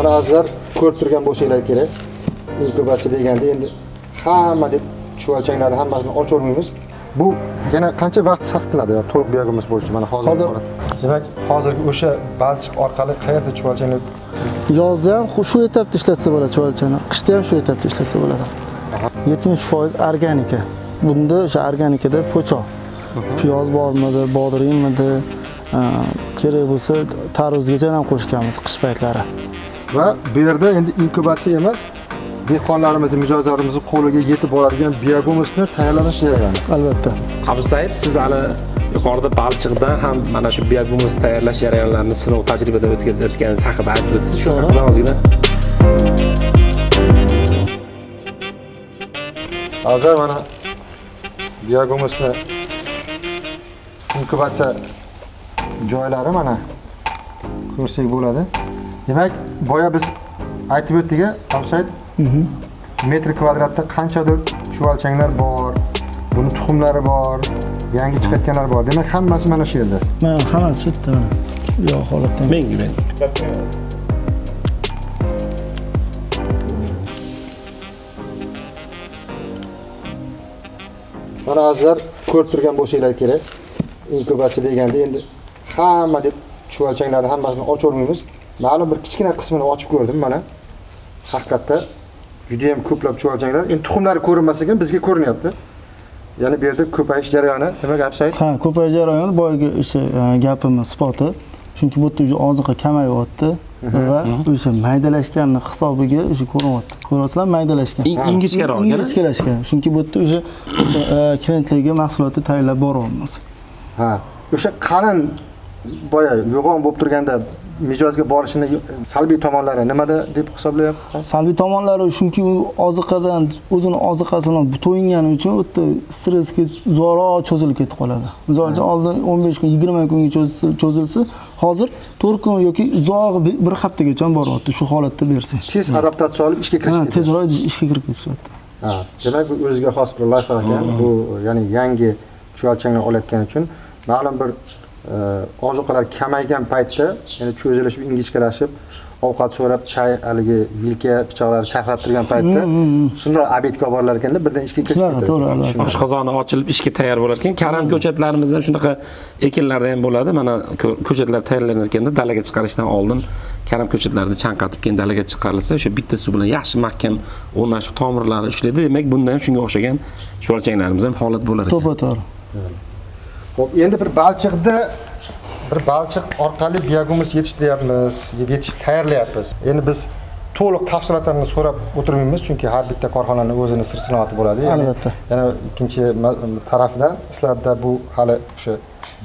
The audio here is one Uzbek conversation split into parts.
mana azizlar ko'rib turgan bo'lsanglar kerak. Inkubatsiya deganda endi hamma deb chuvalchanglarni hammasini ocholmaymiz bu yana qancha vaqt sarf qiladi to'liq biogomiz bo'lishi mana hozir Hozir- demak hozirgi o'sha balchiq orqali qayerda chuvalchanglar yozda ham shu etapda ishlatsa bo'ladi chuvalchani qishda ham shu etapda ishlatsa bo'ladi. Yetmish foiz organika. Bunda o'sha organikada po'choq piyoz bormidi bodringmidi kerak bo'lsa tarvuzgacha ham qo'shganmiz qish paytlari va bu yerda endi inkubatsiya emas dehqonlarimizni mijozlarimizni qo'liga yetib boradigan biogomusni tayyorlanish jarayoni albatta. Abdusaid siz hali yuqorida balchiqdan ham mana shu biogumus tayyorlash jarayonlarini sinov tajribadan o'tkazayotganingiz haqida aytib o'tdingiz. Shu haqida ozgina. Hozir mana biogomusni inkubatsiya joylari mana ko'rsak bo'ladi. Demak boya biz aytib o'tdik absayd metr kvadratda qanchadir chuvalchanglar bor buni tuxumlari bor yangi chiqayotganlar bor. Demak hammasi mana shu yerda. Mana hammasi shu yerda. Mana yo'q holatda menga men mana azizlar ko'rib turgan bo'lsanglar kerak. Inkubatsiya deganda endi hamma deb chuvalchanglarni hammasini ocholmaymiz ma'lum bir kichkina qismini ochib ko'rdim mana. Haqiqatda judayam ko'plab chuvalchanglar endi tuxumlari ko'rinmas ekan bizga ko'rinyapti. Ya'ni bu yerda ko'payish jarayoni nimaga absayd ha ko'payish jarayoni boyagi o'sha e, gapimiz isboti chunki bu yerda уже oziqa kamayyapti va o'sha maydalashganni hisobiga o'sha ko'ryapti ko'ryapsizlar maydalashgan. In- ingichkaroq yana ingichkalashgan chunki bu yerda o'sha o'sha e, klientlarga mahsulotni tayyorlab boryapmiz ha o'sha qalin boya yo'g'on bo'lib turganda mijozga borishini salbiy tomonlari nimada deb hisoblayapsiz salbiy tomonlari chunki u oziqadan o'zini oziqasi bilan to'yingani uchun u yerda stressga uzoqroq cho'zilib ketib qoladi. Misol uchun oldin 15 kun 20 kunga cho'zilsa- hozir 4 kun yoki uzoq bir haftagacha boryapti shu holatda bersak tez adaptatsiya olib ishga kirish tezroq ishga kirib ketishyapti. Ha, demak bu o'ziga xos bir layf ekan. Bu ya'ni yangi chuvalchanglar olayotgani uchun ma'lum bir ozuqalar kamaygan paytda, ya'ni cho'zilishib, ingichkalashib, ovqat so'rab, chay haligi yelka pichoqlari chaqirib turgan paytda shundoq obedga olib borilar ekanda birdan ishga kirishib Shunaqa, to'g'ri, oshqozoni ochilib ishga tayyor bo'lar ekan. Karam ko'chatlarimiz ham shunaqa ekinlarda ham bo'ladi. Mana ko- ko'chatlar tayyorlanayotganda dalaga chiqarishdan oldin karam ko'chatlarni chanqatib keyin dalaga chiqarilsa o'sha bitta suv bilan yaxshi mahkam o'rnashib tomirlari ishlaydi demak bunda ham shunga o'xshagan chuvalchanglarimiz ham holat bo'lar ekan. To'ppa to'g'ri Xo'p, endi bir balchiqda bir balchiq orqali biogomus yetishtiryapmiz, yetish tayyorlayapmiz. Endi biz to'liq tafsilotlarini so'rab o'tirmaymiz, chunki har bitta korxonaning o'zini sir sinoati bo'ladi. Albatta. yana ikkinchi ma- tarafda sizlarda bu hali o'sha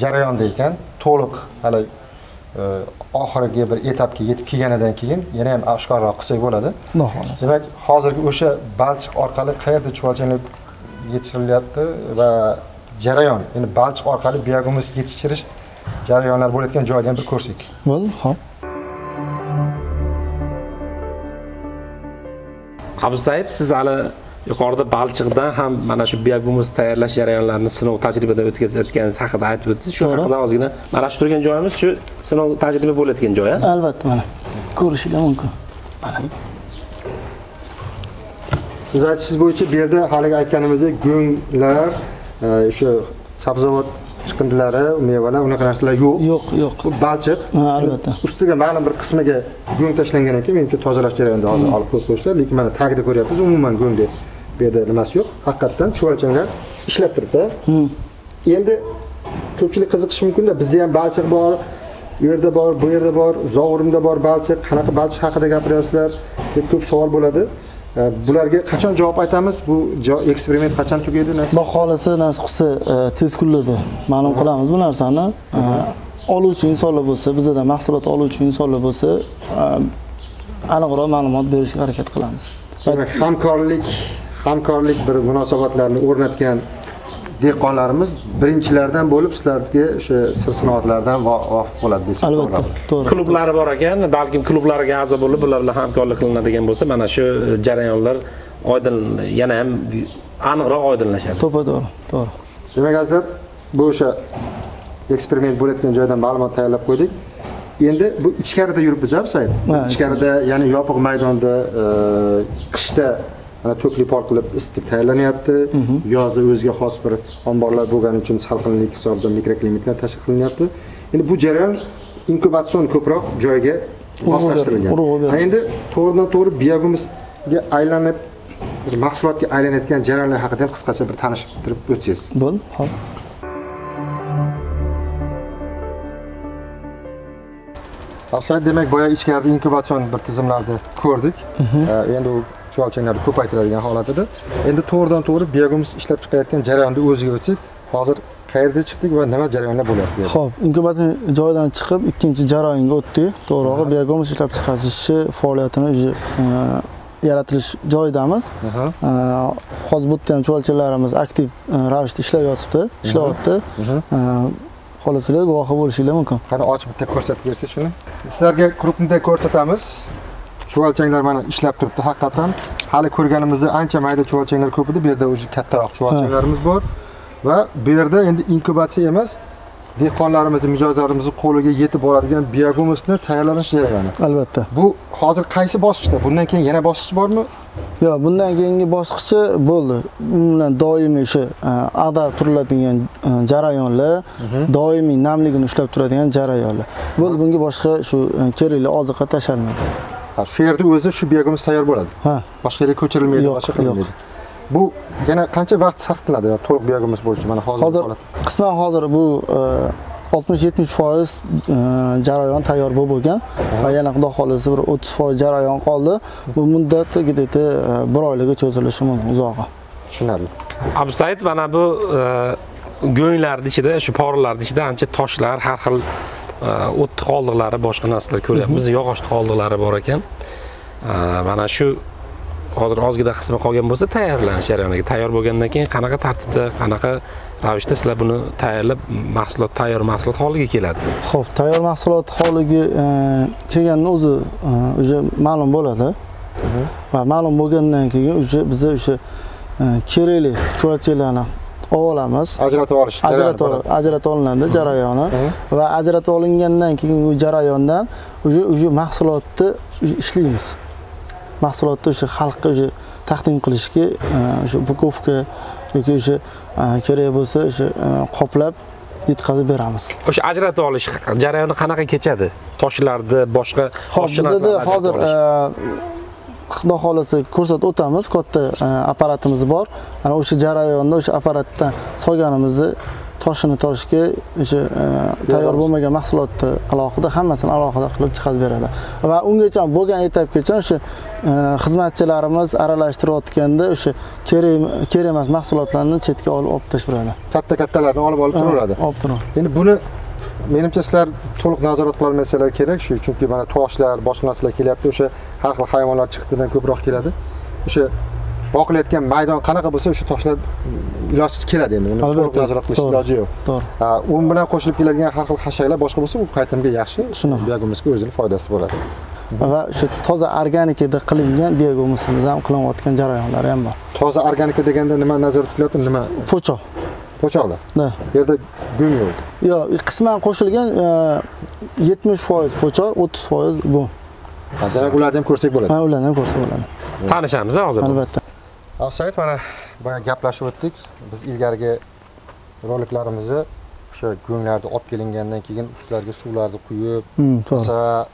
jarayonda ekan, to'liq hali e, oxirgi bir etapga yetib kelganidan keyin yana ham oshkorroq qilsak bo'ladi. xudo xohlasa Demak, hozirgi o'sha balchiq orqali qayerda chuvalchanglar yetishtirilyapti va jarayon, ya'ni balchiq orqali biogomus yetishtirish jarayonlari bo'layotgan joyni ham bir ko'rsak. bo'ldi ho'p abdusaid siz hali yuqorida balchiqdan ham mana shu biogumus tayyorlash jarayonlarini sinov tajribadan o'tkazayotganingiz haqida aytib o'tdingiz. Shu haqida ozgina mana shu turgan joyimiz shu sinov tajriba bo'layotgan joy a? albatta mana. Ko'rishinglar mumkin. Siz aytishingiz bo'yicha bu yerda haligi aytganimizdek go'nglar, o'sha sabzavot chiqindilari, mevalar, unaqa narsalar yo'q. yo'q yo'q balchiq. Ha, albatta. Ustiga ma'lum bir qismiga go'ng tashlangan ekan, menimcha tozalash jarayonida hozir olib qo'yib qo'ysa, lekin mana tagida ko'ryapmiz, umuman go'ngda bu yerda nimasi yo'q. Haqiqatdan chuvalchanglar ishlab turibdi. Endi ko'pchilik qiziqishi mumkinda, bizda ham balchiq bor, u yerda bor, bu yerda bor, Zog'orimda bor balchiq, qanaqa balchiq haqida gapiryapsizlar deb ko'p savol bo'ladi. E, Bularga qachon javob aytamiz? Bu eksperiment qachon tugaydi? nasib? xudo xohlasa nasib qilsa e, tez kunlarda ma'lum qilamiz bu narsani E, oluvchi insonlar bo'lsa bizadan mahsulot oluvchi insonlar bo'lsa aniqroq ma'lumot berishga harakat qilamiz Demak, hamkorlik hamkorlik bir munosabatlarni o'rnatgan dehqonlarimiz birinchilardan bo'lib sizlarga o'sha sir sinoatlardan vo- voqif bo'ladi desak albatta to'g'ri. klublari bor ekan balkim klublariga a'zo bo'lib bular bilan hamkorlik qilinadigan bo'lsa mana shu jarayonlar oydin yana ham aniqroq oydinlashadi. To'ppa to'g'ri to'g'ri. Demak azizlar bu o'sha eksperiment bo'layotgan joydan ma'lumot tayyorlab qo'ydik. Endi bu ichkarida yuribmiz said Ha, ichkarida ya'ni yopiq maydonda e, qishda mana to'kli por qilib isitib tayyorlanyapti. Yozda o'ziga xos bir omborlar bo'lgani uchun salqinlik hisobida mikroklimatlar tashkil qilinyapti endi bu jarayon inkubatsion ko'proq joyga moslashtirilgan. endi to'g'ridan to'g'ri biogumusga aylanib mahsulotga aylanayotgan jarayonlar haqida ham qisqacha bir tanishtirib o'tsangiz. Bo'l hop demak boya ichkarida inkubatsion bir tizimlarni ko'rdik. Ee, Endi u chuvalchanglarni ko'paytiradigan holatida. Endi to'g'ridan to'g'ri biogumus ishlab chiqayotgan jarayonni o'ziga o'tsak, hozir qayerda chiqdik va nima jarayonlar bo'lyapti? Xo'p, inkubator joyidan chiqib ikkinchi jarayonga o'tdik. To'g'rirog'i biogomus ishlab chiqarishi faoliyatini уже yaratilish joyidamiz. E, Hozir bu yerda ham chuvalchalarimiz aktiv e, ravishda ishlayotibdi, ishlayapti. E, Xohlasanglar guvohi bo'lishinglar mumkin. Qani ochib bitta ko'rsatib bersangiz shuni. Sizlarga krupnida ko'rsatamiz. Chuvalchanglar mana ishlab turibdi haqiqatan. Hali ko'rganimizda ancha mayda chuvalchanglar ko'p edi. Bu yerda уже kattaroq chuvalchanglarimiz bor. Va bu yerda endi inkubatsiya emas, dehqonlarimizni, mijozlarimizni qo'liga yetib boradigan biogumusni tayyorlanish jarayoni. Albatta. Bu hozir qaysi bosqichda? Bundan keyin yana bosqich bormi? Yo, bundan keyingi bosqichi bo'ldi. Umuman doimiy o'sha e, ag'dar turiladigan e, jarayonlar, doimiy namligini ushlab turadigan jarayonlar. Bo'ldi, bunga boshqa shu e, kerakli oziqa tashalmaydi. Ha, shu yerda o'zi shu biogumus tayyor bo'ladi. Ha, Boshqa yerga ko'chirilmaydi, Yo'q, boshqa qilinmaydi. Bu yana qancha vaqt sarf qiladi yo, to'liq biogumus bo'lishi? Mana hozir hozir qisman hozir bu e, 60-70 foiz e, jarayon tayyor bo'lib bo'lgan va yana xudo xohlasa bir 30 foiz jarayon qoldi. Bu muddati gideti bir oylarga cho'zilishi mumkin uzog'i. Tushunarli. Absaid mana bu e, go'nglarni ichida, shu poralarni ichida ancha toshlar, har xil e, o't qoldiqlari, boshqa narsalar ko'ryapmiz. Yog'och qoldiqlari bor ekan. E, Mana shu hozir ozgina qismi qolgan bo'lsa tayyorlanish jarayoniga tayyor bo'lgandan keyin qanaqa tartibda qanaqa ravishda sizlar buni tayyorlab mahsulot tayyor mahsulot holiga keladi Xo'p, tayyor mahsulot holiga e, kelgandan o'zi e, уже ma'lum bo'ladi. Va ma'lum bo'lgandan keyin уже biza o'sha e, kerakli chuvalchalarni olamiz. Ajratib olish. ajratib ajratib olinadi jarayoni va ajratib olingandan keyin u jarayondan уже уже mahsulotni уже ishlaymiz. Mahsulotni o'sha xalqqa o'sha taqdim qilishga e, o'sha bukovka yoki o'sha e, kerak bo'lsa o'sha e, qoplab yetkazib beramiz. O'sha ajratib olish jarayoni qanaqa kechadi? Toshlarni boshqa bizada hozir xudo xohlasa ko'rsatib o'tamiz. Katta e, apparatimiz bor. Ana o'sha jarayonda o'sha apparatdan solganimizni toshini toshga o'sha e, tayyor bo'lmagan mahsulotni alohida hammasini alohida qilib chiqarib beradi. Va ungacha bo'lgan etapgacha o'sha e, xizmatchilarimiz aralashtirayotganda o'sha kerak kerak emas mahsulotlarni chetga olib olib tashlaveradi. Katta kattalarni olib olib turaveradi. olib turadi Endi buni menimcha sizlar to'liq nazorat qila olmaysizlar kerak shu chunki mana toshlar, boshqa narsalar kelyapti, o'sha har xil hayvonlar chiqitidan ko'proq keladi. O'sha boqilayotgan maydon qanaqa bo'lsa o'sha toshlar ilojsiz keladi endi. Uni to'liq nazorat qilish iloji yo'q. to'g'ri u bilan qo'shilib keladigan har xil hashaylar boshqa bo'lsa u qaytamga yaxshi. Shunaqa. Biogumusga o'zini foydasi bo'ladi. va o'sha toza organikada qilingan biogomusimiz ham qilinayotgan jarayonlari ham bor Toza organika deganda nima nazarda tutilyapti? Nima? po'choq Bu yerda go'ng yo'q. Yo, qisman qo'shilgan e, 70% po'choq, 30% go'ng. Ha, demak ularni ham ko'rsak bo'ladi. Ha, ularni ham ko'rsa bo'ladi. tanishamiz hozir Albatta. Afsayt mana boya gaplashib o'tdik. Biz ilgarigi roliklarimizni o'sha go'nglarni olib kelingandan keyin ustlariga suvlarni quyib, Hmm, to'g'ri. masalan,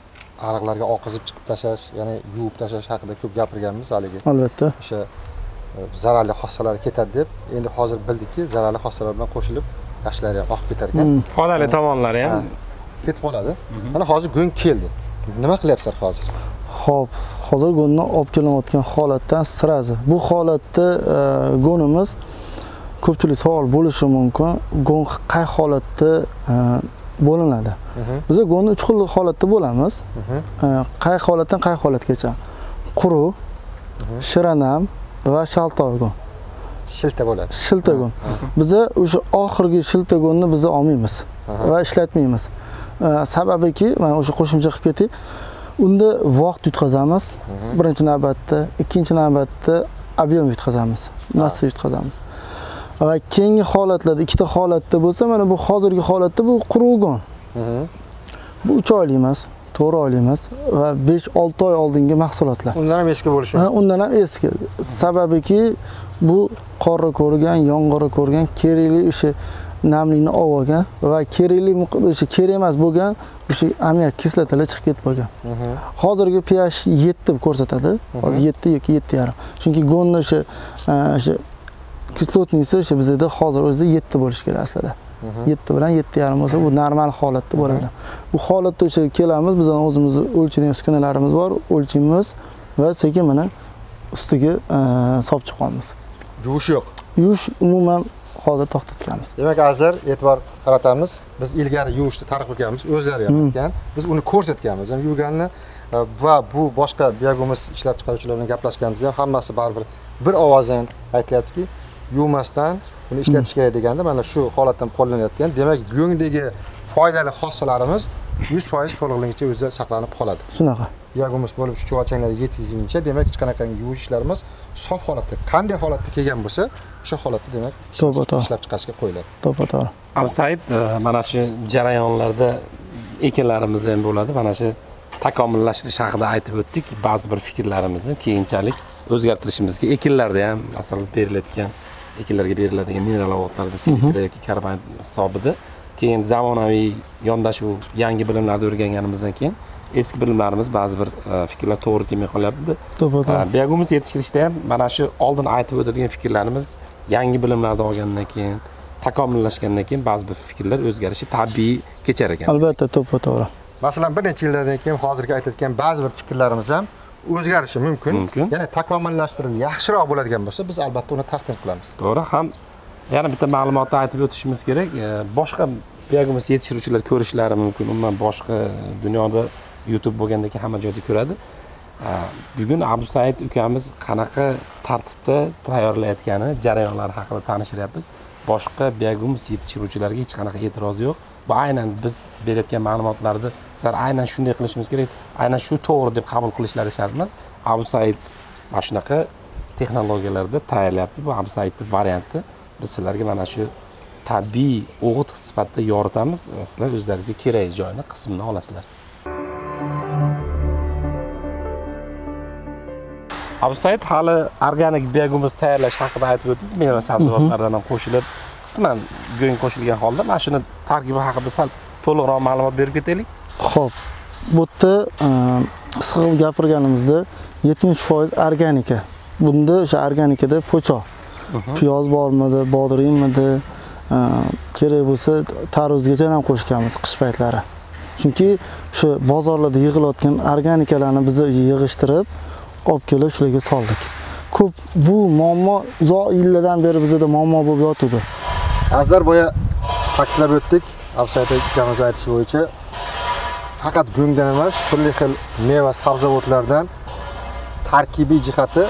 ariqlarga oqizib chiqib tashlash, ya'ni yuvib tashlash haqida ko'p gapirganmiz haligi. Albatta. O'sha zararli xossalari ketadi deb, endi hozir bildikki, zararli xossalar bilan qo'shilib yaxshilari ham oqib ketar ekan. Hmm. foydali tomonlari Ha, ham ketib qoladi. Mana hozir go'ng keldi. Nima qilyapsizlar hozir? Xo'p, hozir go'nni olib kelinayotgan holatdan sirazi. Bu holatda e, go'nimiz ko'pchilik savol bo'lishi mumkin. Go'n qay holatda e, bo'linadi? Biz go'nni uch xil holatda bo'lamiz. E, qay holatdan qay holatgacha? Quruq, shiranam va shaltoq go'n. Shilta bo'ladi. shiltagon biza o'sha oxirgi shiltagonni biza olmaymiz va ishlatmaymiz. Sababiki mana o'sha qo'shimcha qilib ketay. Unda vaqt yutqazamiz. Birinchi navbatda ikkinchi navbatda объем yutqazamiz massa yutqazamiz. Va keyingi holatlarda ikkita holatda bo'lsa mana bu hozirgi holatda bu quruq gon Mhm. Bu 3 oylik emas, 4 oylik emas va 5-6 oy oldingi mahsulotlar. Undan ham eski bo'lishi. Ha, undan ham eski. Sababiki bu qorni ko'rgan, yomg'irni ko'rgan, kerakli o'sha namlikni olib olgan va kerakli o'sha kerak emas bo'lgan o'sha ammiak kislotalar chiqib ketib qolgan. Hozirgi pH 7 ko'rsatadi. Hozir 7 yoki 7,5. Chunki gonni o'sha e, o'sha kislotnisi o'sha bizda hozir o'zida 7 bo'lishi kerak aslida. 7 bilan 7,5 bo'lsa bu normal holatda bo'ladi. Bu holatda o'sha kelamiz, bizning o'zimizni o'lchaydigan uskunalarimiz bor, o'lchaymiz va sekin mana ustiga e, solib chiqamiz. Yuvish yo'q. Yuvish umuman hozir to'xtatganmiz. Demak, azizlar, e'tibor qaratamiz. Biz ilgari yuvishni targ'ib qilganmiz, o'zlari ham aytgan. Biz uni ko'rsatganmiz ham yuvganini e, va bu boshqa biogumuz ishlab chiqaruvchilar bilan gaplashganimizda ham hammasi baribir bir ovozdan aytyaptiki, yuvmasdan uni ishlatish kerak deganda mana shu holatdan qo'llanayotgan. Demak, go'ngdagi foydali xossalarimiz 100% to'liqligicha o'zi saqlanib qoladi. Shunaqa. Biogumuz bo'lib shu chuvalchanglarga yetkazguncha, demak, hech qanaqangi yuvish ishlarimiz sof holatda, qanday holatda kelgan bo'lsa, o'sha holatda demak To'g'ri-to'g'ri. ishlab chiqarishga qo'yiladi. To'g'ri-to'g'ri. Said e, mana shu jarayonlarda ekinlarimiz ham bo'ladi. Mana shu takomillashtirish haqida aytib o'tdik. Ba'zi bir fikrlarimizni keyinchalik o'zgartirishimizga ekinlarda ham masalan berilayotgan ekinlarga beriladigan mineral o'g'itlarda selitra yoki karbamid hisobida keyin zamonaviy yondashuv yangi bilimlarni o'rganganimizdan keyin eski bilimlarimiz ba'zi bir e, fikrlar to'g'ri kelmay qolyapti. To'g'ri-to'g'ri. Biogumuz yetishtirishda ham mana shu oldin aytib o'tadigan fikrlarimiz yangi bilimlarni olgandan keyin takomillashgandan keyin ba'zi bir fikrlar o'zgarishi tabiiy kechar ekan. Albatta to'g'ri-to'g'ri. Masalan, bir necha yillardan keyin hozirgi aytayotgan ba'zi bir fikrlarimiz ham o'zgarishi mumkin. Mumkin. Ya'ni takomillashtirilib yaxshiroq bo'ladigan bo'lsa, biz albatta uni taqdim qilamiz. To'g'ri, ham yana bitta ma'lumotni aytib o'tishimiz kerak. E, Boshqa biogumuz yetishtiruvchilar ko'rishlari mumkin. Umuman boshqa dunyoda YouTube bo'lgandan keyin hamma joyda ko'radi. E, Bugun Abdusaid ukamiz qanaqa tartibda tayyorlayotgani jarayonlari haqida tanishiryapmiz. Boshqa biogumuz yetishtiruvchilarga hech qanaqa e'tiroz yo'q. Bu aynan biz berayotgan ma'lumotlarni sizlar aynan shunday qilishimiz kerak, aynan shu to'g'ri deb qabul qilishlari shart emas. Abu Said mana shunaqa texnologiyalarda tayyorlayapti. Bu Abu Saidning varianti. Biz sizlarga mana shu tabiiy o'g'it sifatida yoritamiz. va Sizlar o'zlaringizga kerakli joyni, qismini olasizlar. Abu Said hali organik biogumuz tayyorlash haqida aytib o'tdingiz. Meva sabzavotlardan ham qo'shilib, qisman go'ng qo'shilgan holda mana shuni tarkibi haqida sal to'liqroq ma'lumot berib ketaylik. Xo'p. Bu yerda e, qisqa qilib gapirganimizda 70% organika. Bunda o'sha organikada po'choq. Piyoz bormidi, bodringmidi, e, kerak bo'lsa tarvuzgacha ham qo'shganmiz qish paytlari. Chunki o'sha bozorlarda yig'ilayotgan organikalarni biz yig'ishtirib olib kelib shularga soldik. Ko'p bu muammo uzoq yillardan beri bizda muammo bo'lib yotuvdi. Azizlar boya ta'kidlab o'tdik. Afsayt akamiz aytishi bo'yicha faqat go'ngdan emas, turli xil meva sabzavotlardan tarkibiy jihati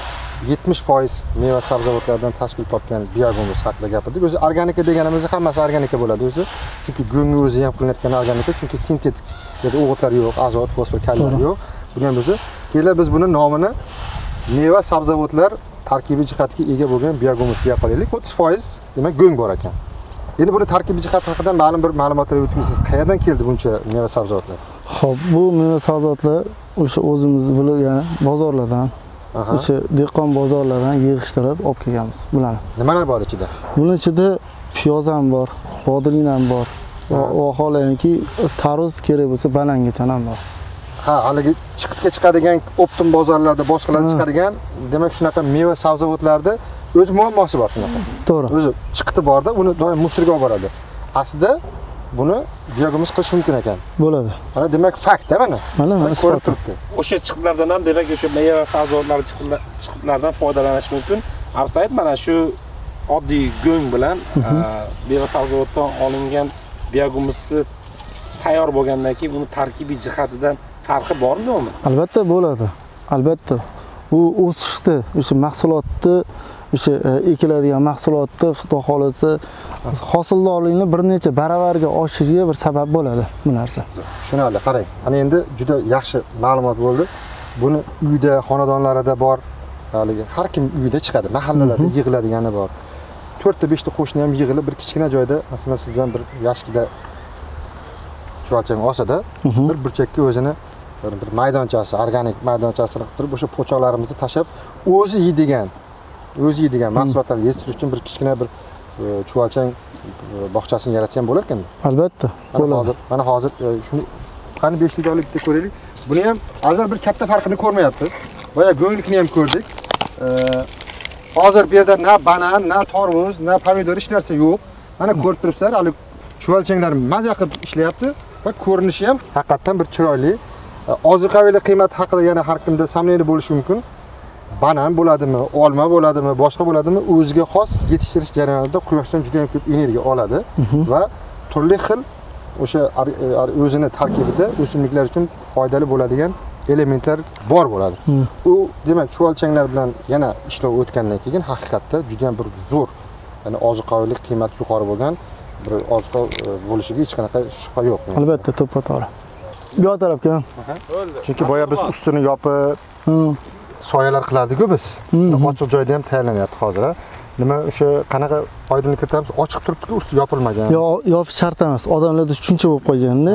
70% meva sabzavotlardan tashkil topgan biogumuz haqida gapirdik. O'zi organika deganimiz hammasi organika bo'ladi o'zi. Chunki go'ngni o'zi ham qilinayotgan organika, chunki sintetik o'g'itlar yo'q, azot, fosfor, To'g'ri. yo'q. Buni ham o'zi kelar biz buni nomini meva sabzavotlar tarkibiy jihatiga ega bo'lgan biogumuz deya qolaylik. 30% demak go'ng bor ekan. Endi buni tarkibiy jihat haqida ma'lum bir ma'lumotlar o'tmaysiz. Qayerdan keldi buncha meva sabzavotlar? Xo'p, bu meva sabzavotlar o'sha o'zimiz bilgan bozorlardan, o'sha dehqon bozorlaridan yig'ishtirib olib kelganmiz bularni. Nimalar bor ichida? Buning ichida piyoz ham bor, bodring ham bor. Va tarvuz kerak bo'lsa balangacha ham bor. Ha, haligi chiqitga chiqadigan optim bozorlarda boshqalar chiqadigan, demak shunaqa meva sabzavotlarda o'z muammosi bor shunaqa. To'g'ri. O'zi chiqiti borda, uni doim musirga olib boradi. Aslida buni biogumuz qilish mumkin ekan. Bo'ladi. Mana demak fakt-da mana. Mana Ko'rib isboti. turibdi. O'sha chiqitlardan ham demak o'sha meva sabzavotlar chiqitlar- chiqitlardan foydalanish mumkin. Afsayt mana shu oddiy go'ng bilan meva sabzavotdan olingan biogumuzni tayyor bo'lgandan keyin uni tarkibiy jihatidan farqi bormi yo'qmi? Albatta bo'ladi. Albatta. U o'sishda o'sha mahsulotni o'sha e, ekiladigan mahsulotni xudo xolasa hosildorlikni bir necha baravarga oshishiga bir sabab bo'ladi bu narsa. Tushunarli, qarang. Ana endi juda yaxshi ma'lumot bo'ldi. Buni uyda, xonadonlarida bor. Haligi har kim uyida chiqadi, mahallalarda yig'iladigani bor. 4 ta 5 ta qo'shni ham yig'ilib bir kichkina joyda, masalan, sizdan bir yashikda chuvalchang olsada bir burchakka o'zini bir, maydonchasi organik maydonchasini qilib turib o'sha po'choqlarimizni tashlab o'zi yeydigan o'zi yeydigan mahsulotlar yetishtirish uchun bir kichkina bir e, chuvalchang e, bog'chasini yaratsa ham bo'lar ekanda albatta mana bo'ladi hozir mana hozir e, shuni qani beshlikni olib bitta ko'raylik. Buni ham hozir bir katta farqini ko'rmayapmiz. Boya go'nglikni ham ko'rdik. Hozir bu yerda na banan na tormuz na pomidor hech narsa yo'q. Mana ko'rib turibsizlar hali chuvalchanglar maza qilib ishlayapti va ko'rinishi ham haqiqatdan bir chiroyli ozuqaviy qiymati haqida yana har kimda sомнение bo'lishi mumkin. Banan bo'ladimi olma bo'ladimi boshqa bo'ladimi o'ziga xos yetishtirish jarayonida quyoshdan juda yam ko'p energiya oladi. Va turli xil o'sha e, o'zini tarkibida o'simliklar uchun foydali bo'ladigan elementlar bor bo'ladi. U demak chuvalchanglar bilan yana ishlov o'tgandan keyin haqiqatda juda yam bir zo'r ya'ni ozuqaviy qiymati yuqori bo'lgan bir ozuqa e, bo'lishiga hech qanaqa shubha yo'q. Albatta to'ppa to'g'ri bu yoq tarafga. Ham. chunki boya biz ustini yopib soyalar qilardiku biz. Ochiq joyda ham tayyorlanyapti hozir nima o'sha qanaqa oydinlik kiritamiz ochiq turibdiku usti yopilmagan. Yo yopish shart emas. Odamlarda tushuncha bo'lib qolganda.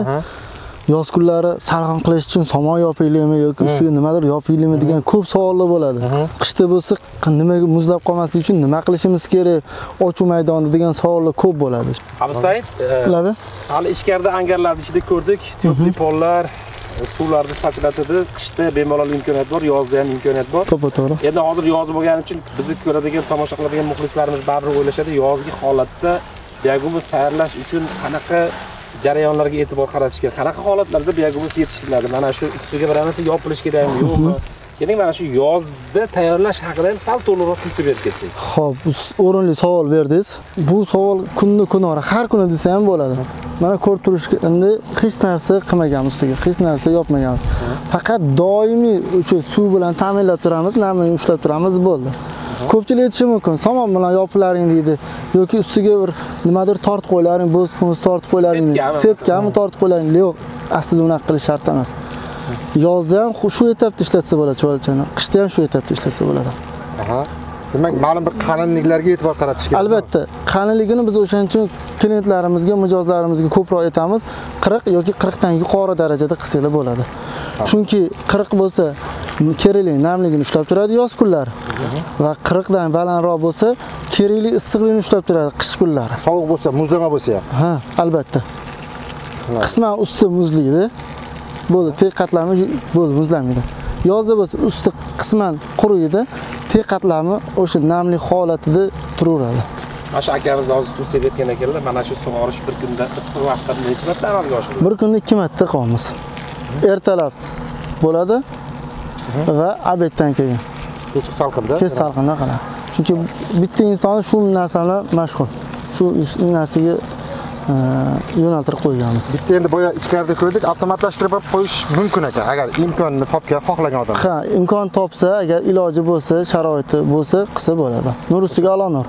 Yoz kunlari salqin qilish uchun somon yopaylikmi yoki ustiga nimadir yopaylikmi degan ko'p savollar bo'ladi. Qishda bo'lsa nimaga muzlab qolmaslik uchun nima qilishimiz kerak? Ochuv maydonida degan savollar ko'p bo'ladi. Abu said e, Ularni? hali ichkarida angarlarni ichida ko'rdik. Tiyopli pollar e, suvlarni sachratadi qishda bemalol imkoniyat bor yozda ham imkoniyat bor. To'ppa to'g'ri. Endi hozir yoz bo'lgani uchun bizni ko'radigan tomosha qiladigan muxlislarimiz baribir o'ylashadi. Yozgi holatda biagumuz tayyorlash uchun qanaqa jarayonlarga e'tibor qaratish kerak qanaqa holatlarda biagumuz yetishtiriladi mana shu ustiga bir narsa yopilishi kerakmi yo'qmi keling mana shu yozda tayyorlash haqida ham sal to'liqroq tushuncha berib ketsak siz o'rinli savol berdingiz. Bu savol kunni kunora har kuni desa ham bo'ladi. Mana ko'rib turishganda hech narsa qilmaganmiz ustiga, hech narsa yopmaganmiz. Faqat doimiy o'sha suv bilan ta'minlab turamiz, namini ushlab turamiz bo'ldi. Ko'pchilik aytishi mumkin, somon bilan yopilaring deydi yoki ustiga bir nimadir tortib qo'ylaring, bo'z bo'z tortib qo'ylaring, Setkami tortib qo'ylaring. Yo'q, aslida unaqa qilish shart emas. Yozda ham shu etapda ishlatsa bo'ladi chuvalchani, qishda ham shu etapda ishlatsa bo'ladi. Aha. demak ma'lum bir qalinliklarga e'tibor qaratish kerak Albatta, qalinligini biz o'shaning uchun klientlarimizga, mijozlarimizga ko'proq aytamiz, 40 yoki 40 dan yuqori darajada qilsanglar bo'ladi. Chunki 40 bo'lsa kerakli namligini ushlab turadi yoz kunlari va 40 dan balandroq bo'lsa kerakli issiqlikni ushlab turadi qish kunlari. sovuq bo'lsa muzlama bo'lsa ham Ha, albatta. Qisman usti muzlaydi. Bo'ldi, tek qatlami bo'ldi, muzlamaydi. Yozda bo'lsa usti qisman quriydi, tek qatlami o'sha namlik holatida turaveradi. mana shu akamiz hozir suv sepayotgan ekanlar mana shu sug'orish bir kunda issiq vaqtda necha marta amalga oshiriladi Bir kunda ikki marta qilamiz. Ertalab bo'ladi va obeddan keyin kechki salqinda kech salqinda qiladi. Chunki bitta inson shu narsa bilan mashg'ul. Shu narsaga e, yo'naltirib qo'yganmiz. bitta endi boya ichkarida ko'rdik avtomatlashtirib qo'yish mumkin ekan agar imkonini topgan xohlagan odam Ha, imkon topsa, agar iloji bo'lsa, sharoiti bo'lsa, qilsa bo'ladi. Nur ustiga alo nur.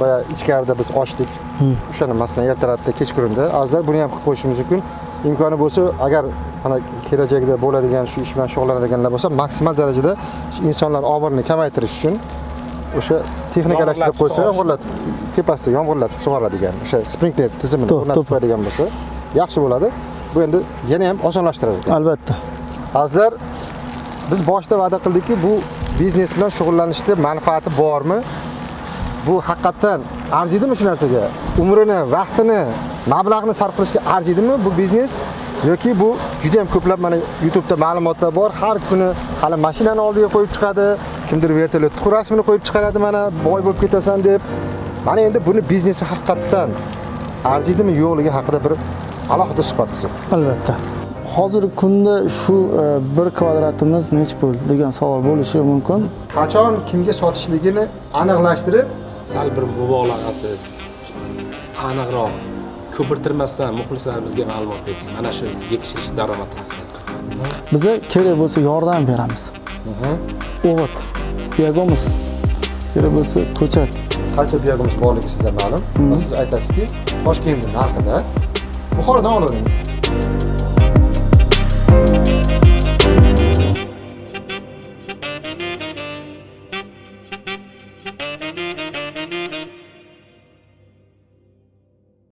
boya ichkarida biz ochdik o'shani masalan ertalabda kechqurunda azizlar buni ham qilib qo'yishimiz mumkin imkoni bo'lsa agar mana kelajakda bo'ladigan shu ish bilan shug'ullanadiganlar bo'lsa maksimal darajada insonlar omirini kamaytirish uchun o'sha texnikalashtirib qo'ysa yomg'irlatib tepasida yomg'irlatib sug'oradigan o'sha sprinkler tizimini o'rnatib qo'yadigan bo'lsa yaxshi bo'ladi. Bu endi yana ham osonlashtiradi Albatta. azizlar biz boshida va'da qildikki bu biznes bilan shug'ullanishda manfaati bormi? Bu haqiqatdan arziydimi shu narsaga umrini vaqtini mablag'ni sarf qilishga arziydimi bu biznes yoki bu juda ham ko'plab mana youtubeda ma'lumotlar bor har kuni hali mashinani oldiga qo'yib chiqadi kimdir vertolyot rasmini qo'yib chiqaradi mana boy bo'lib ketasan deb mana endi buni biznesi haqiqatdan arziydimi yo'qligi haqida bir alohida suhbat qilsak Albatta. Hozirgi kunda shu e, bir kvadratimiz nech pul degan savol bo'lishi mumkin. qachon kimga sotishligini aniqlashtirib sal bir mubolag'asiz. Aniqroq. Ko'pirtirmasdan muxlislarimizga ma'lumot bersak mana shu yetishtirish daromadi haqida. Biza kerak bo'lsa yordam beramiz. O'g'it, biogomuz, kerak bo'lsa ko'chat. qancha biyogimiz borligi sizga ma'lum. Siz aytasizki toshkentni narxida. Buxorodan olavering